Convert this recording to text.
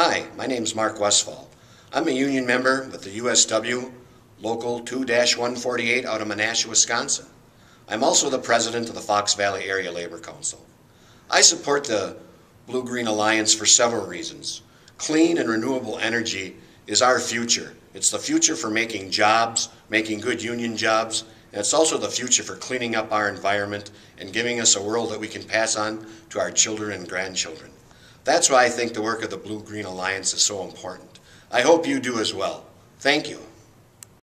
Hi, my name is Mark Westphal. I'm a union member with the USW Local 2-148 out of Menasha, Wisconsin. I'm also the president of the Fox Valley Area Labor Council. I support the Blue Green Alliance for several reasons. Clean and renewable energy is our future. It's the future for making jobs, making good union jobs, and it's also the future for cleaning up our environment and giving us a world that we can pass on to our children and grandchildren. That's why I think the work of the Blue Green Alliance is so important. I hope you do as well. Thank you.